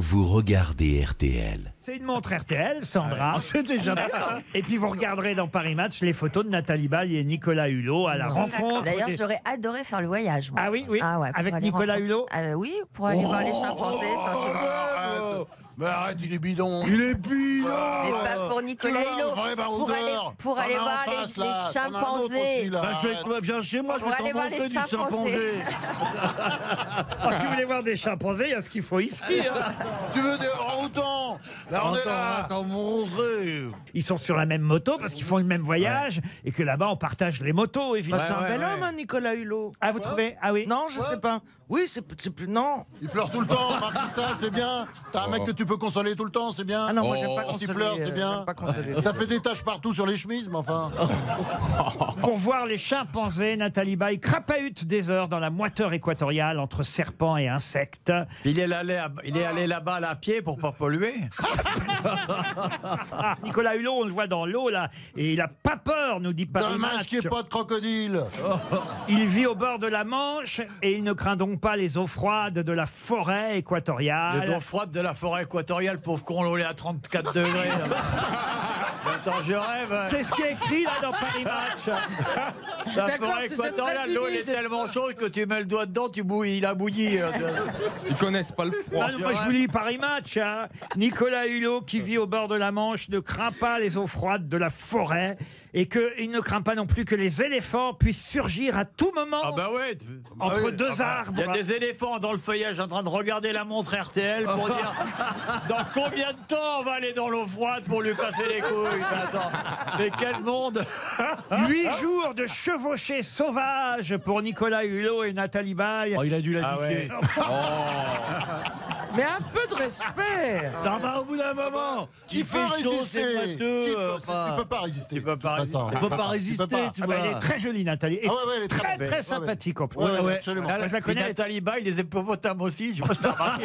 vous regardez RTL. C'est une montre RTL, Sandra. Ah, c'est déjà bien. Et puis vous regarderez dans Paris Match les photos de Nathalie Baye et Nicolas Hulot à la rencontre. D'ailleurs, des- j'aurais adoré faire le voyage. moi. Ah oui, oui. Ah ouais, pour Avec aller Nicolas rencontrer- Hulot Euh, Oui, pour aller voir les chimpanzés. sentir- Arrête. Mais arrête, il est bidon. Il est bidon Mais pas pour Nicolas un Hulot. vrai Pour baroudeur aller, pour T'en aller as en voir les, face, les là. T'en as un autre chimpanzés. là. Bah, je vais, viens chez moi, je Pour vais aller t'en voir les montrer du. Oh, si vous voulez voir des chimpanzés, il y a ce qu'il faut ici. Là, on est là. Attends, montrer. Ils sont sur la même moto parce qu'ils font le même voyage et que là-bas on partage les motos évidemment. Bah, c'est un bel homme, hein, Nicolas Hulot. Ah vous trouvez Ah oui. Non, je sais pas. Oui, c'est c'est plus. Non. Il pleure tout le temps, Marc Sade, c'est bien. T'as un mec que tu peux consoler tout le temps, c'est bien. Ah non, moi j'aime pas Quand consoler. il pleure, euh, c'est bien. j'aime pas consoler. Ça fait des taches partout sur les chemises, mais enfin. Pour voir les chimpanzés, Nathalie Baye crapahute des heures dans la moiteur équatoriale entre serpents et insectes. Il est allé, à- il est allé là-bas à pied pour pas polluer. Nicolas Hulot, on le voit dans l'eau là, et il a pas peur, nous dit Paris Dommage Match. qu'il n'y ait pas de crocodile. Il vit au bord de la Manche et il ne craint donc pas les eaux froides de la forêt Les équatoriale. eaux froides de la forêt équatoriale, pauvre con, l'eau est à 34 degrés. là. Attends, je rêve. C'est ce qui est écrit là dans Paris Match. La d'accord, forêt c'est cette équatoriale, l'eau elle est humide. tellement chaude que tu mets le doigt dedans, tu bouillis, il a bouilli. euh, Ils connaissent pas le froid. Ah, moi je vous lis Paris Match. hein. Nicolas Hulot, qui vit au bord de la Manche, ne craint pas les eaux froides de la forêt et qu'il ne craint pas non plus que les éléphants puissent surgir à tout moment Ah bah ouais. tu- entre Ah oui. deux Il y arbres. a des éléphants dans le feuillage en train de regarder la montre RTL pour dire dans combien de temps on va aller dans l'eau froide pour lui casser les couilles. Attends, mais quel monde Huit jours de chevauchée sauvage pour Nicolas Hulot et Nathalie Baye. Oh, il a dû la Ah ouais. niquer. Mais un peu de respect. Non, bah, au bout d'un moment, Qui fait peut chaud, résister c'est Qui boiteux. peut- enfin. Tu peux pas résister. Tu peux pas De toute façon. On peut pas résister, tu Ah bah, elle est très jolie, Nathalie. Et Ah ouais, ouais, elle est très très, belle. très Ouais, sympathique en plus. Ouais, ouais, ouais. absolument. Moi, je la connais. Nathalie Baye, les hippopotames aussi, je pas si t'as remarqué.